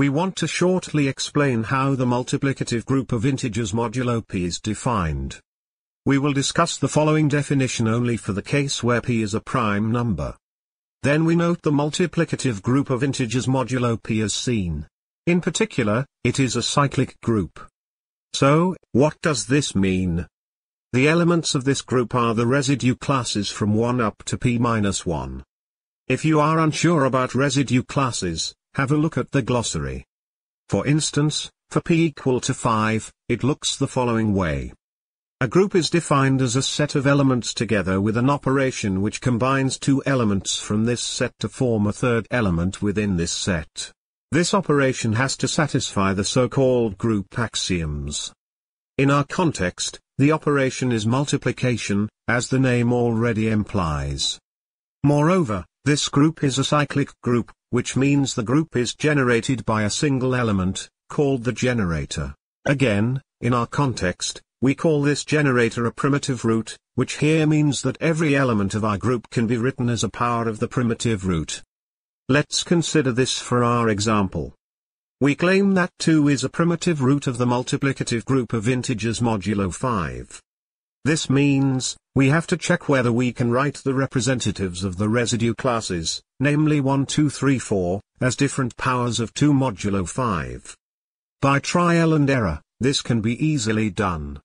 We want to shortly explain how the multiplicative group of integers modulo p is defined. We will discuss the following definition only for the case where p is a prime number. Then we note the multiplicative group of integers modulo p as seen. In particular, it is a cyclic group. So, what does this mean? The elements of this group are the residue classes from 1 up to p-1. If you are unsure about residue classes, have a look at the glossary. For instance, for p equal to 5, it looks the following way. A group is defined as a set of elements together with an operation which combines two elements from this set to form a third element within this set. This operation has to satisfy the so-called group axioms. In our context, the operation is multiplication, as the name already implies. Moreover, this group is a cyclic group, which means the group is generated by a single element, called the generator. Again, in our context, we call this generator a primitive root, which here means that every element of our group can be written as a power of the primitive root. Let's consider this for our example. We claim that 2 is a primitive root of the multiplicative group of integers modulo 5. This means, we have to check whether we can write the representatives of the residue classes, namely 1 2 3 4, as different powers of 2 modulo 5. By trial and error, this can be easily done.